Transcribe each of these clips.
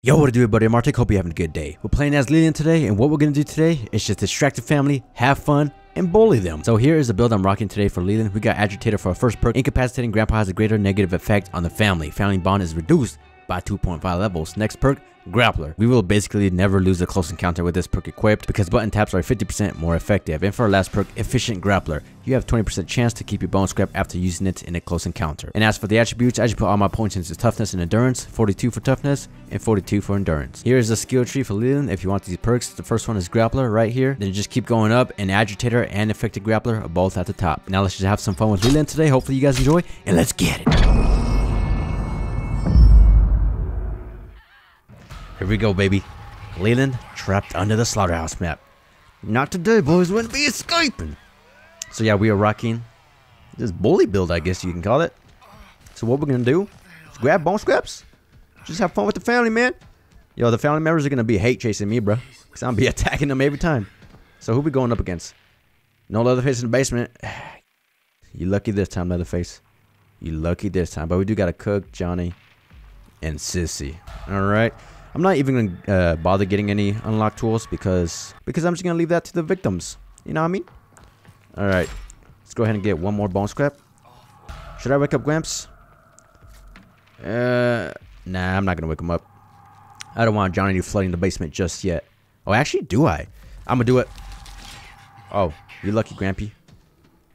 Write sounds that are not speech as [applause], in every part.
Yo, what to do, everybody? I'm Arctik. Hope you're having a good day. We're playing as Leland today, and what we're gonna do today is just distract the family, have fun, and bully them. So here is the build I'm rocking today for Leland. We got Agitator for our first perk. Incapacitating Grandpa has a greater negative effect on the family. Family bond is reduced by 2.5 levels. Next perk, Grappler. We will basically never lose a close encounter with this perk equipped because button taps are 50% more effective. And for our last perk, Efficient Grappler. You have 20% chance to keep your bone scrap after using it in a close encounter. And as for the attributes, I just put all my points into toughness and endurance, 42 for toughness and 42 for endurance. Here is the skill tree for Leland if you want these perks. The first one is Grappler right here. Then just keep going up and Agitator and Effective Grappler are both at the top. Now let's just have some fun with Leland today. Hopefully you guys enjoy and let's get it. Here we go, baby. Leland trapped under the slaughterhouse map. Not today, boys. Gonna be escaping. So yeah, we are rocking this bully build, I guess you can call it. So what we're gonna do is grab bone scraps. Just have fun with the family, man. Yo, the family members are gonna be hate chasing me, bro. Cause I'm be [laughs] attacking them every time. So who we going up against? No Leatherface in the basement. [sighs] you lucky this time, Leatherface. You lucky this time. But we do got to cook, Johnny, and Sissy. All right. I'm not even gonna uh, bother getting any unlock tools because because I'm just gonna leave that to the victims. You know what I mean? All right, let's go ahead and get one more bone scrap. Should I wake up Gramps? Uh, nah, I'm not gonna wake him up. I don't want Johnny to flooding the basement just yet. Oh, actually, do I? I'm gonna do it. Oh, you're lucky, Grampy.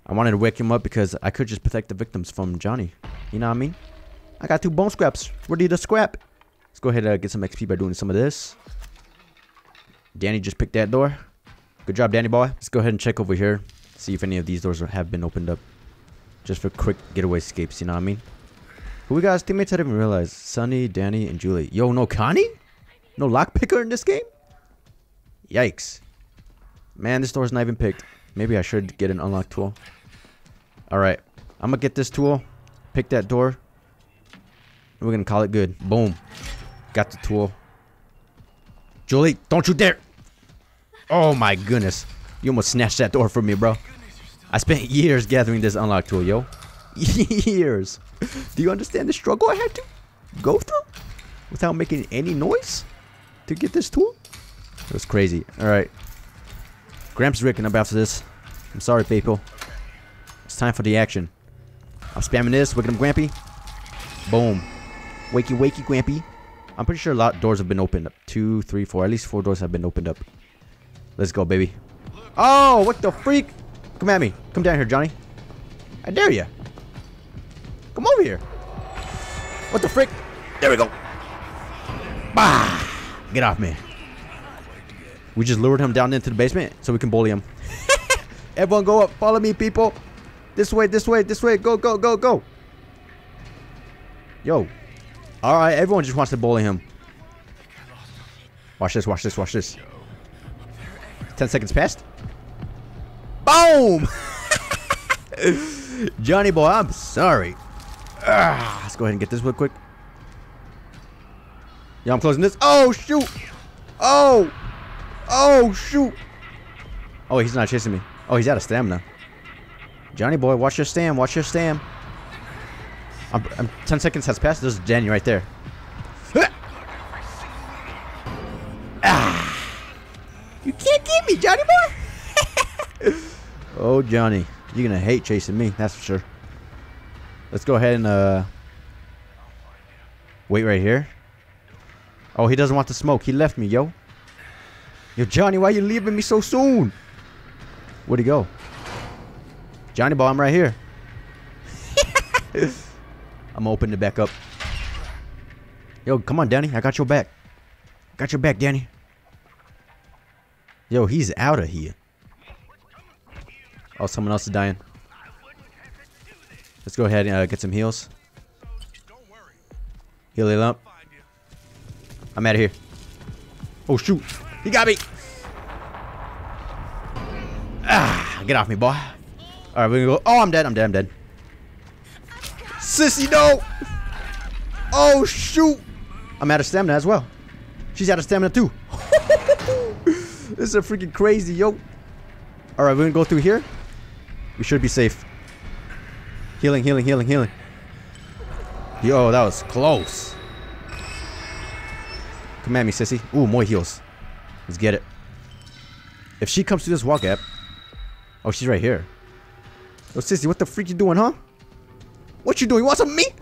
I wanted to wake him up because I could just protect the victims from Johnny. You know what I mean? I got two bone scraps. Ready to scrap. Let's go ahead and get some XP by doing some of this. Danny just picked that door. Good job, Danny boy. Let's go ahead and check over here. See if any of these doors have been opened up. Just for quick getaway escapes, you know what I mean? Who we got as teammates? I didn't even realize. Sonny, Danny, and Julie. Yo, no Connie? No lockpicker in this game? Yikes. Man, this door's not even picked. Maybe I should get an unlock tool. Alright. I'm gonna get this tool. Pick that door. We're gonna call it good. Boom. Got the tool. Julie, don't you dare. Oh my goodness. You almost snatched that door from me, bro. I spent years gathering this unlock tool, yo. [laughs] years. Do you understand the struggle I had to go through without making any noise to get this tool? It was crazy. Alright. Gramps waking up after this. I'm sorry, people. It's time for the action. I'm spamming this, waking up Grampy. Boom. Wakey, wakey, Grampy. I'm pretty sure a lot of doors have been opened up. Two, three, four. At least four doors have been opened up. Let's go, baby. Oh, what the freak? Come at me. Come down here, Johnny. I dare you. Come over here. What the frick? There we go. Bah! Get off me. We just lured him down into the basement so we can bully him. [laughs] Everyone go up. Follow me, people. This way, this way, this way. Go, go, go, go. Yo, all right, everyone just wants to bully him. Watch this, watch this, watch this. 10 seconds passed. Boom! [laughs] Johnny boy, I'm sorry. Ah, let's go ahead and get this real quick. Yeah, I'm closing this. Oh, shoot! Oh! Oh, shoot! Oh, he's not chasing me. Oh, he's out of stamina. Johnny boy, watch your stand, watch your stand. I'm, I'm 10 seconds has passed. There's Danny right there. ah! You can't get me, Johnny boy! [laughs] oh, Johnny. You're going to hate chasing me, that's for sure. Let's go ahead and uh, wait right here. Oh, he doesn't want to smoke. He left me, yo. Yo, Johnny, why you leaving me so soon? Where'd he go? Johnny I'm right here. [laughs] I'm gonna it back up. Yo, come on, Danny. I got your back. Got your back, Danny. Yo, he's out of here. Oh, someone else is dying. Let's go ahead and uh, get some heals. Heal up. I'm out of here. Oh, shoot. He got me. Ah, get off me, boy. All right, we're gonna go. Oh, I'm dead. I'm dead. I'm dead. Sissy, no! Oh, shoot! I'm out of stamina as well. She's out of stamina too. [laughs] this is a freaking crazy, yo. Alright, we're gonna go through here. We should be safe. Healing, healing, healing, healing. Yo, that was close. Come at me, sissy. Ooh, more heals. Let's get it. If she comes through this wall gap. Oh, she's right here. Oh, sissy, what the freak you doing, huh? What you doing? You want some meat?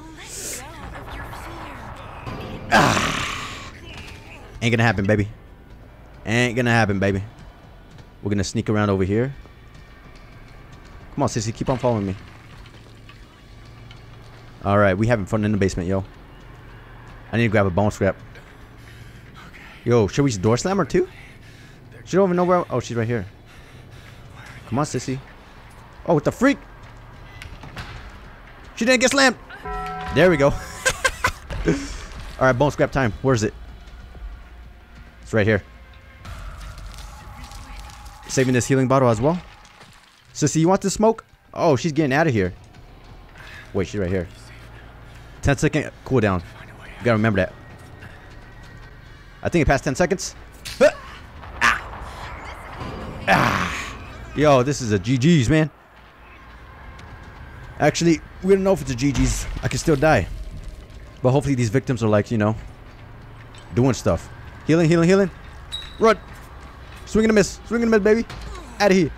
Ah. Ain't gonna happen, baby. Ain't gonna happen, baby. We're gonna sneak around over here. Come on, sissy, keep on following me. Alright, we having fun in the basement, yo. I need to grab a bone scrap. Yo, should we door slam her too? She don't even know where. Oh, she's right here. Come on, sissy. Oh, what the freak? She didn't get slammed. There we go. [laughs] All right, bone scrap time. Where's it? It's right here. Saving this healing bottle as well. Sissy, you want the smoke? Oh, she's getting out of here. Wait, she's right here. 10 second cooldown. You gotta remember that. I think it passed 10 seconds. [laughs] Ah. Ah. Yo, this is a GG's, man. Actually, we don't know if it's a GG's. I can still die. But hopefully these victims are like, you know, doing stuff. Healing, healing, healing. Run. Swing and a miss. Swing and a miss, baby. Out of here.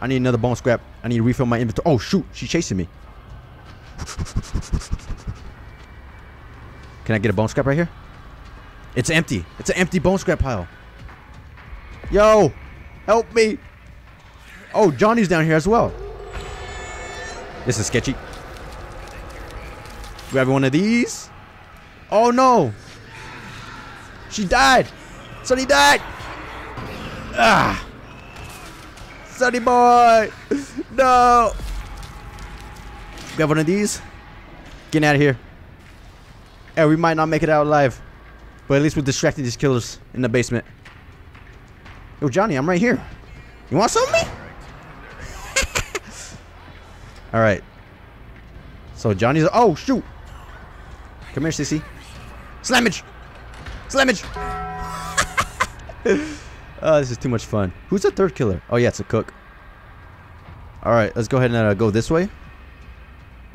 I need another bone scrap. I need to refill my inventory. Oh, shoot. She's chasing me. Can I get a bone scrap right here? It's empty. It's an empty bone scrap pile. Yo, help me. Oh, Johnny's down here as well. This is sketchy. Grab one of these. Oh no. She died. Sonny died. Ah. Sonny boy. No. Grab one of these. Get out of here. And we might not make it out alive. But at least we're distracting these killers in the basement. Yo, Johnny, I'm right here. You want some of me? Alright. So Johnny's... Oh, shoot. Come here, sissy. Slammage. Slammage. [laughs] oh, this is too much fun. Who's the third killer? Oh, yeah, it's a cook. Alright, let's go ahead and uh, go this way.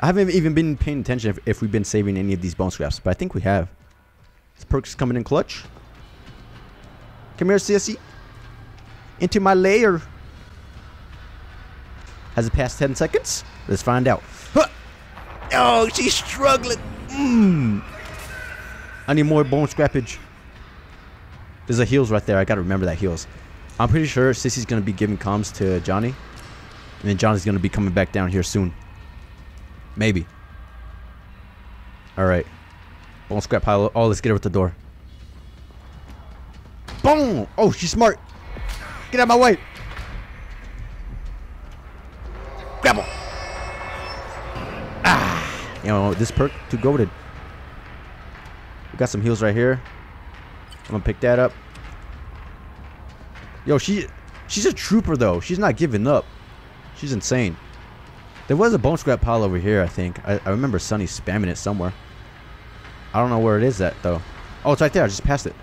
I haven't even been paying attention if, if, we've been saving any of these bone scraps, but I think we have. This perk's coming in clutch. Come here, sissy. Into my lair. Has it passed 10 seconds? Let's find out. Huh. Oh, she's struggling. Mm. I need more bone scrappage. There's a heals right there. I gotta remember that heals. I'm pretty sure Sissy's gonna be giving comms to Johnny. And then Johnny's gonna be coming back down here soon. Maybe. Alright. Bone scrap pile. Oh, let's get her with the door. Boom! Oh, she's smart. Get out of my way. Grab him. Ah. You know, this perk too goaded. We got some heals right here. I'm gonna pick that up. Yo, she she's a trooper though. She's not giving up. She's insane. There was a bone scrap pile over here, I think. I, I remember Sonny spamming it somewhere. I don't know where it is at, though. Oh, it's right there. I just passed it.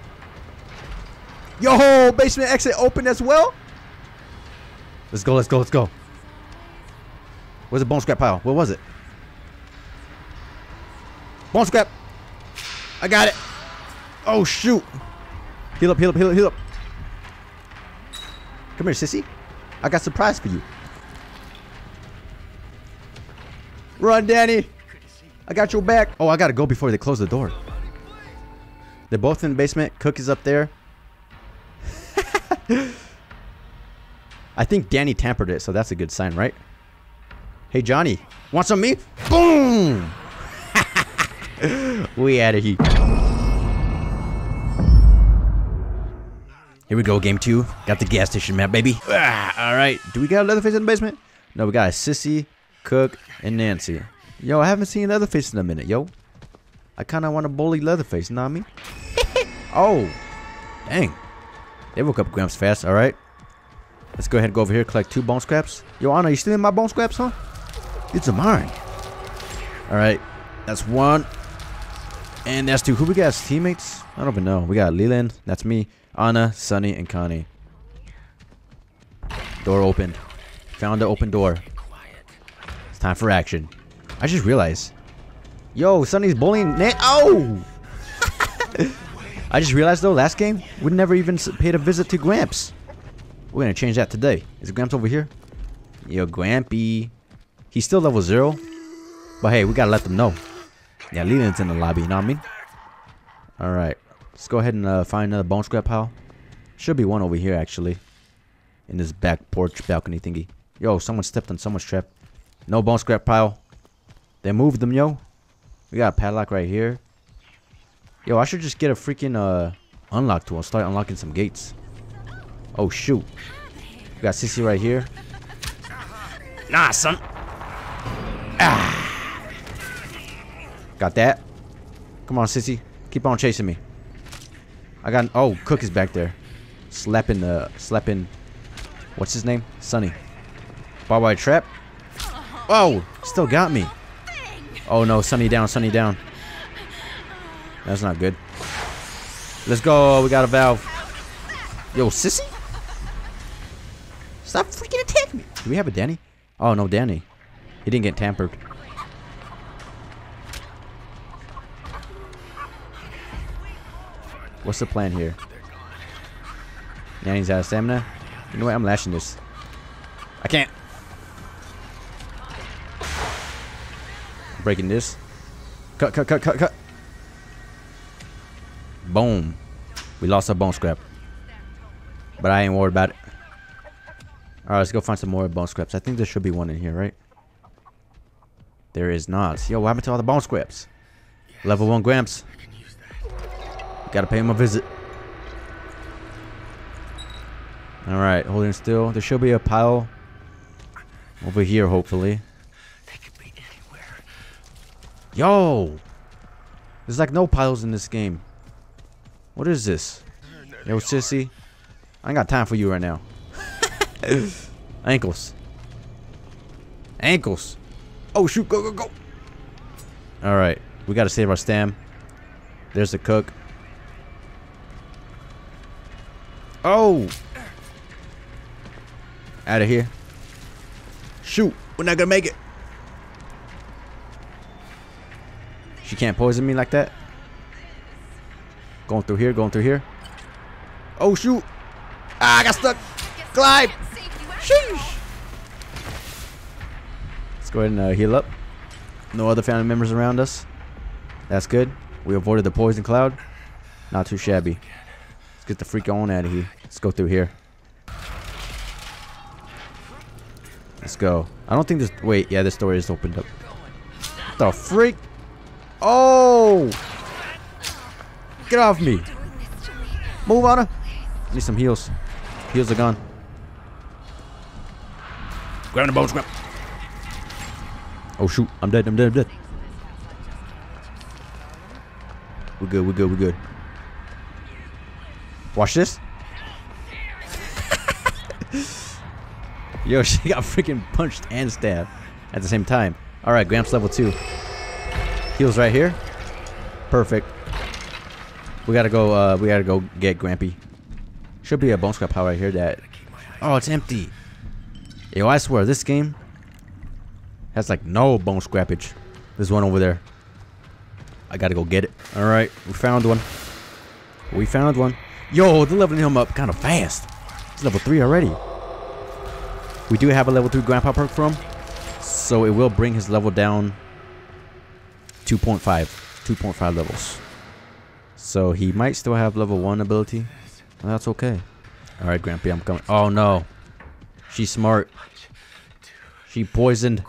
Yo, basement exit open as well. Let's go, let's go, let's go. Where's the bone scrap pile? Where was it? Bone scrap. I got it. Oh, shoot. Heal up, heal up, heal up, heal up. Come here, sissy. I got a surprise for you. Run, Danny. I got your back. Oh, I got to go before they close the door. They're both in the basement. Cook is up there. [laughs] I think Danny tampered it, so that's a good sign, right? Hey, Johnny. Want some meat? Boom! [laughs] we out of here. Here we go, game two. Got the gas station map, baby. Ah, all right. Do we got a Leatherface in the basement? No, we got a Sissy, Cook, and Nancy. Yo, I haven't seen Leatherface in a minute, yo. I kind of want to bully Leatherface, you know what I mean? [laughs] oh, dang. They woke up Gramps fast, all right. Let's go ahead and go over here, collect two bone scraps. Yo, Ana, you stealing my bone scraps, huh? It's a mine. All right, that's one. And that's two. Who we got as teammates? I don't even know. We got Leland, that's me, Ana, Sonny, and Connie. Door opened. Found the open door. It's time for action. I just realized. Yo, Sonny's bullying Nate. Oh! [laughs] I just realized though, last game, we never even paid a visit to Gramps. We're gonna change that today. Is Gramps over here? Yo, Grampy. He's still level zero. But hey, we gotta let them know. Yeah, Leland's in the lobby, you know what I mean? Alright. Let's go ahead and uh, find another bone scrap pile. Should be one over here, actually. In this back porch balcony thingy. Yo, someone stepped on someone's trap. No bone scrap pile. They moved them, yo. We got a padlock right here. Yo, I should just get a freaking uh unlock tool and start unlocking some gates. Oh shoot. We got Sissy right here. Nah, son. Got that. Come on, Sissy. Keep on chasing me. I got oh, Cook is back there. Slapping the slapping what's his name? Sonny. Barbed wire trap. Oh, still got me. Oh no, Sonny down, Sonny down. That's not good. Let's go. We got a valve. Yo, sissy. Stop freaking attacking me. Do we have a Danny? Oh, no, Danny. He didn't get tampered. What's the plan here? Nanny's out of stamina. You know what? I'm lashing this. I can't. Breaking this. Cut, cut, cut, cut, cut. Boom. We lost our bone scrap. But I ain't worried about it. Alright, let's go find some more bone scraps. I think there should be one in here, right? There is not. Yo, what happened to all the bone scraps? Level 1 Gramps. Gotta pay him a visit. Alright, holding still. There should be a pile over here, hopefully. They could be anywhere. Yo! There's like no piles in this game. What is this? Yo, sissy. I ain't got time for you right now. [laughs] Ankles. Ankles. Oh, shoot. Go, go, go. Alright. We gotta save our stam. There's the cook. Oh! Out of here. Shoot. We're not gonna make it. She can't poison me like that. Going through here, going through here. Oh shoot! Ah, I got stuck. Glide. Sheesh. Let's go ahead and uh, heal up. No other family members around us. That's good. We avoided the poison cloud. Not too shabby. Let's get the freak on out of here. Let's go through here. Let's go. I don't think this. Wait, yeah, this door is opened up. What the freak? Oh! Get off me! Move on. Need some heals. Heals are gone. Grab the bone scrap. Oh shoot! I'm dead. I'm dead. I'm dead. We're good. We're good. We're good. Watch this. Yo, [laughs] she got freaking punched and stabbed at the same time. All right, Gramps level two. Heals right here. Perfect. We gotta go. Uh, we gotta go get Grampy. Should be a bone scrap pile right here. That. Oh, it's empty. Yo, I swear this game has like no bone scrappage. There's one over there. I gotta go get it. All right, we found one. We found one. Yo, they're leveling him up kind of fast. It's level three already. We do have a level three grandpa perk from, so it will bring his level down 2.5 2.5 levels. So he might still have level 1 ability that's okay. All right grampy i'm coming. Oh no. She's smart. She poisoned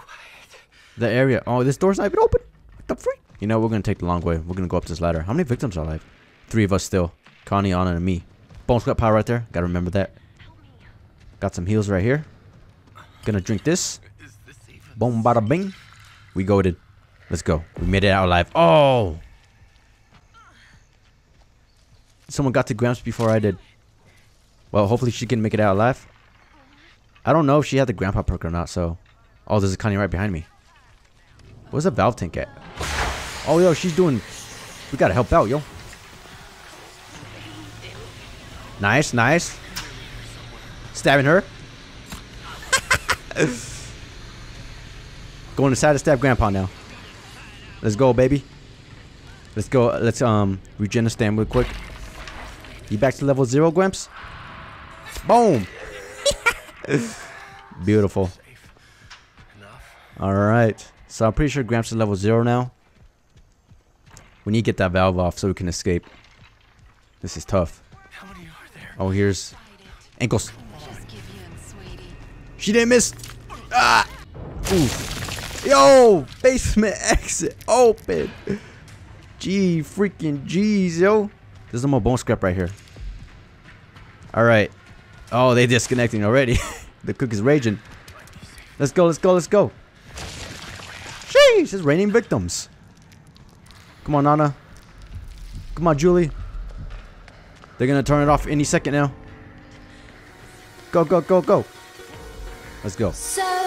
the area. Oh this door's not even open. What the freak? You know we're gonna take the long way. We're gonna go up this ladder. How many victims are alive? Three of us still connie ana and me bone scrap power right there gotta remember that got some heals right here gonna drink this Is? Boom, bada bing. We goaded. Let's go. We made it out alive. Oh! Someone got to Gramps before I did. Well, hopefully she can make it out alive. I don't know if she had the grandpa perk or not, so. Oh, there's a Connie right behind me. Where's the valve tank at? Oh, yo, she's doing. We gotta help out, yo. Nice, nice. Stabbing her. Going inside to stab grandpa now. Let's go, baby. Let's go. Let's um regen stand real quick. You back to level zero, Gramps? Boom. [laughs] Beautiful. All right. So I'm pretty sure Gramps is level zero now. We need to get that valve off so we can escape. This is tough. Oh, here's ankles. Just give in, sweetie. She didn't miss. Ah. Oof. Yo, basement exit open. Gee, freaking G's, yo. There's no more bone scrap right here. All right. Oh, they disconnecting already. [laughs] the cook is raging. Let's go, let's go, let's go. Sheesh, it's raining victims. Come on, Nana. Come on, Julie. They're gonna turn it off any second now. Go, go, go, go. Let's go. So